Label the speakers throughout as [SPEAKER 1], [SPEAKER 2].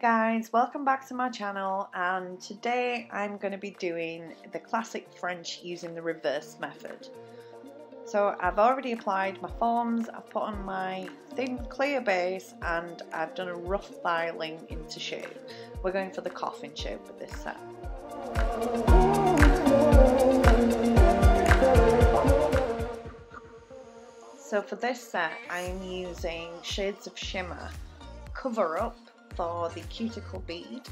[SPEAKER 1] Guys, welcome back to my channel and today I'm going to be doing the classic French using the reverse method. So I've already applied my forms, I've put on my thin clear base and I've done a rough filing into shape. We're going for the coffin shape with this set. So for this set I'm using Shades of Shimmer Cover Up for the cuticle bead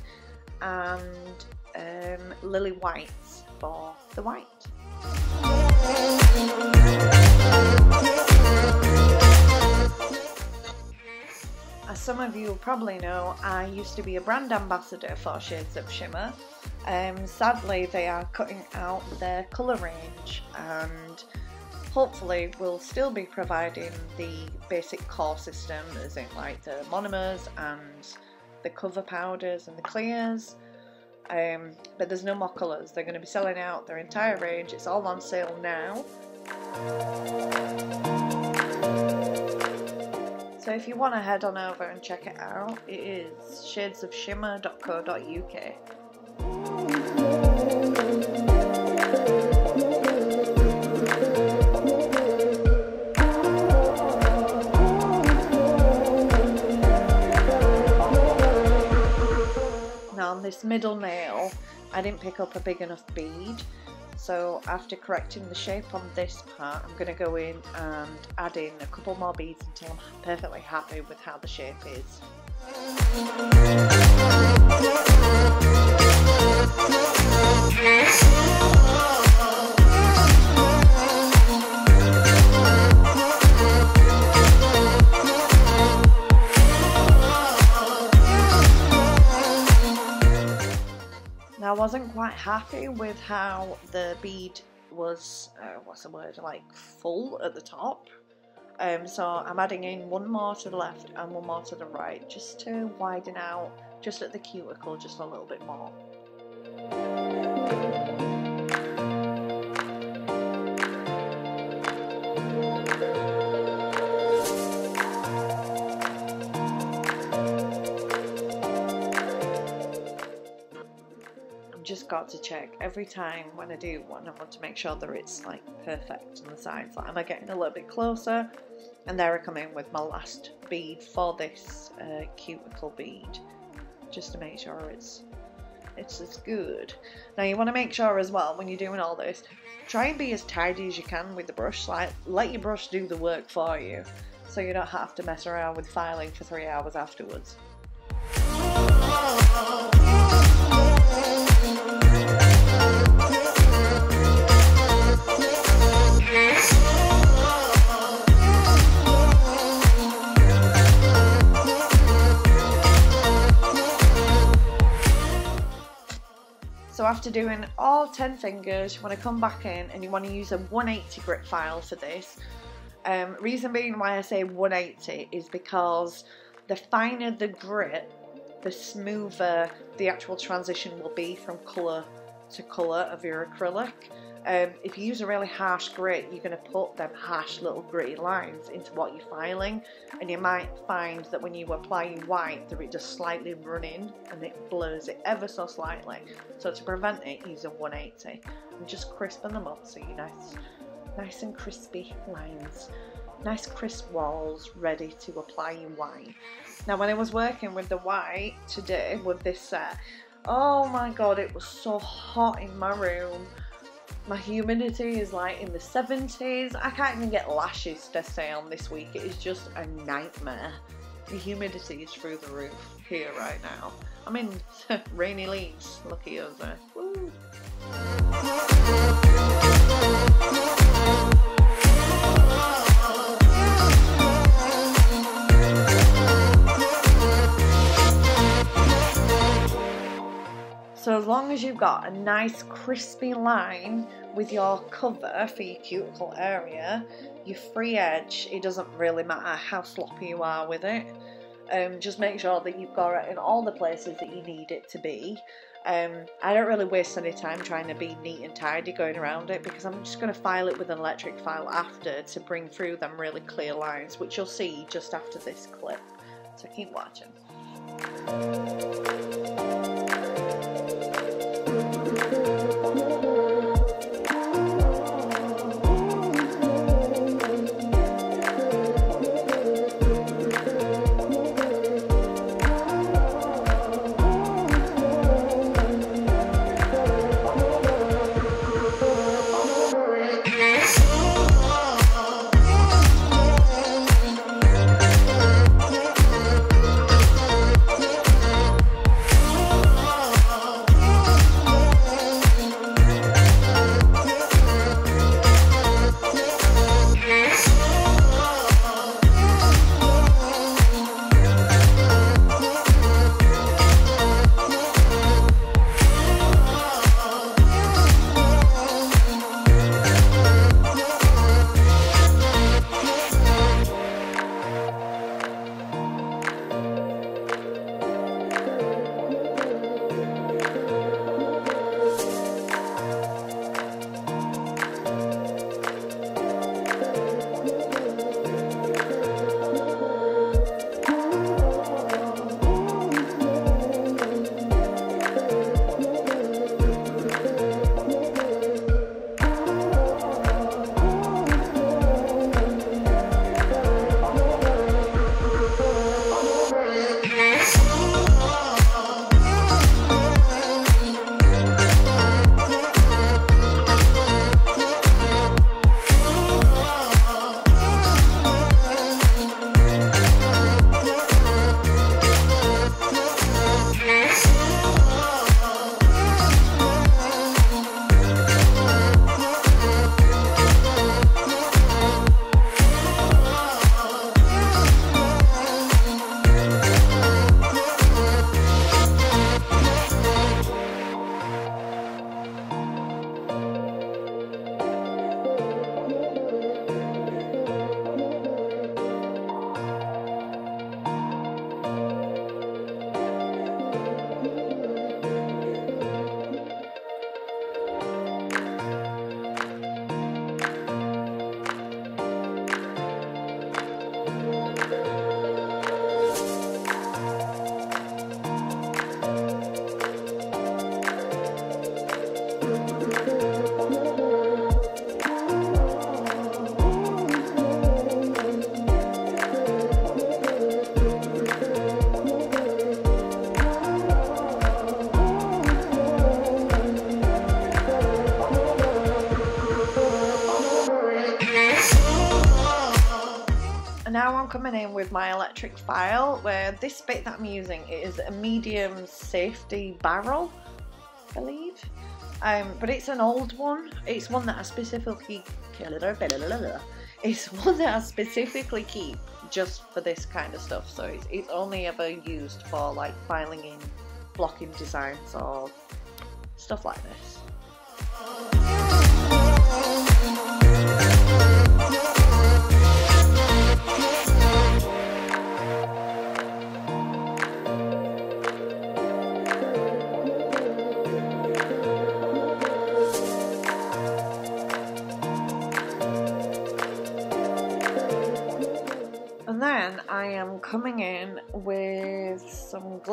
[SPEAKER 1] and um, Lily Whites for the white. As some of you probably know, I used to be a brand ambassador for Shades of Shimmer. Um, sadly, they are cutting out their colour range and hopefully we'll still be providing the basic core system as in like the monomers and the cover powders and the clears. Um, but there's no more colours. They're going to be selling out their entire range. It's all on sale now. So if you want to head on over and check it out, it is shadesofshimmer.co.uk. this middle nail I didn't pick up a big enough bead so after correcting the shape on this part I'm going to go in and add in a couple more beads until I'm perfectly happy with how the shape is. Wasn't quite happy with how the bead was, uh, what's the word, like full at the top. Um, so I'm adding in one more to the left and one more to the right just to widen out just at the cuticle just a little bit more. Got to check every time when I do one, I want to make sure that it's like perfect on the sides. Like, am I getting a little bit closer? And there I come in with my last bead for this uh, cuticle bead, just to make sure it's it's as good. Now you want to make sure as well when you're doing all this, try and be as tidy as you can with the brush. Like let your brush do the work for you, so you don't have to mess around with filing for three hours afterwards. After doing all 10 fingers, you want to come back in and you want to use a 180 grit file for this. Um, reason being why I say 180 is because the finer the grit, the smoother the actual transition will be from colour to colour of your acrylic. Um, if you use a really harsh grit, you're going to put them harsh little gritty lines into what you're filing, and you might find that when you apply white, that it just slightly run in and it blurs it ever so slightly. So to prevent it, use a 180 and just crispen them up so you're nice, nice and crispy lines. Nice crisp walls ready to apply your white. Now when I was working with the white today with this set, oh my god it was so hot in my room my humidity is like in the 70s. I can't even get lashes to stay on this week. It is just a nightmare. The humidity is through the roof here right now. I'm in rainy Leeds. Lucky us. Uh, woo. As you've got a nice crispy line with your cover for your cuticle area, your free edge, it doesn't really matter how sloppy you are with it. Um, just make sure that you've got it in all the places that you need it to be. Um, I don't really waste any time trying to be neat and tidy going around it because I'm just going to file it with an electric file after to bring through them really clear lines, which you'll see just after this clip. So keep watching. Coming in with my electric file where this bit that I'm using is a medium safety barrel, I believe. Um, but it's an old one. It's one that I specifically it's one that I specifically keep just for this kind of stuff. So it's, it's only ever used for like filing in blocking designs or stuff like this.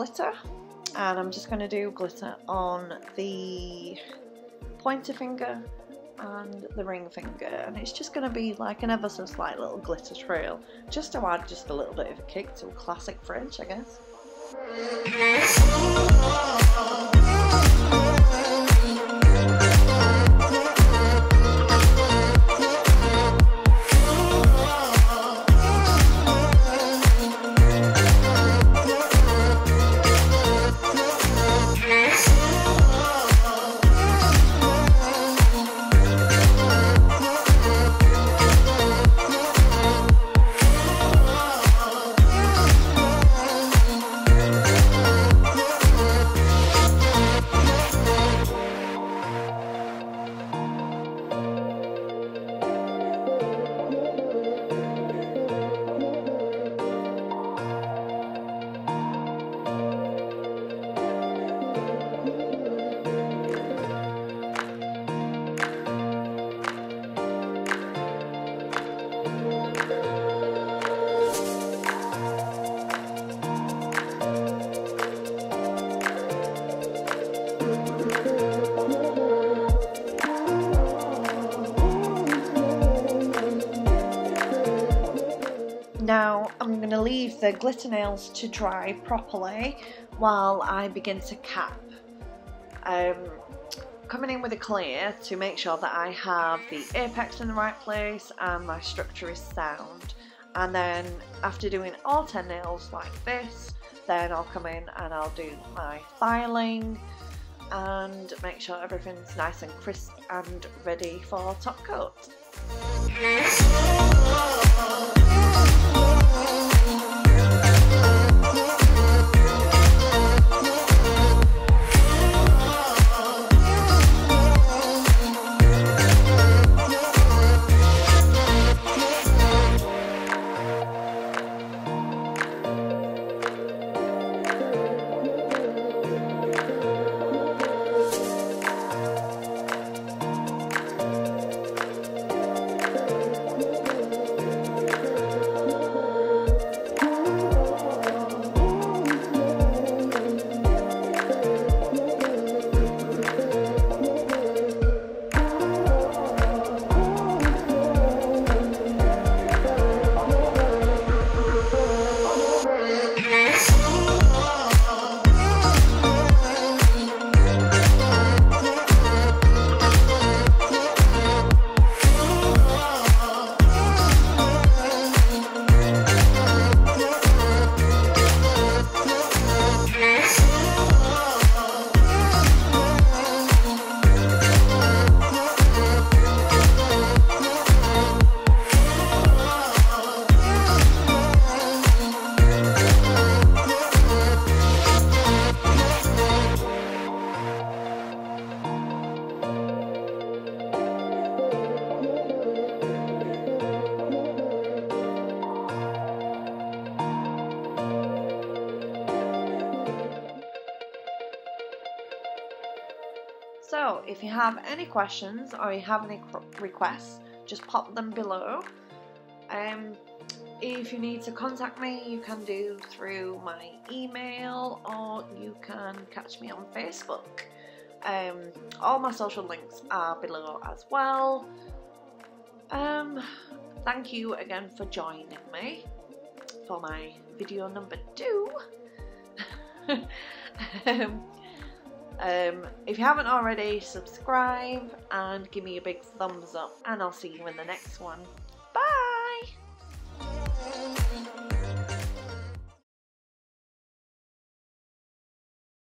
[SPEAKER 1] Glitter and I'm just going to do glitter on the pointer finger and the ring finger and it's just going to be like an ever so slight little glitter trail just to add just a little bit of a kick to a classic French I guess. Leave the glitter nails to dry properly while I begin to cap. Um, coming in with a clear to make sure that I have the apex in the right place and my structure is sound. And then after doing all 10 nails like this, then I'll come in and I'll do my filing and make sure everything's nice and crisp and ready for top coat love. If you have any questions or you have any requests, just pop them below. Um, if you need to contact me, you can do through my email or you can catch me on Facebook. Um, all my social links are below as well. Um, thank you again for joining me for my video number two. um, um, if you haven't already, subscribe and give me a big thumbs up, and I'll see you in the next one. Bye!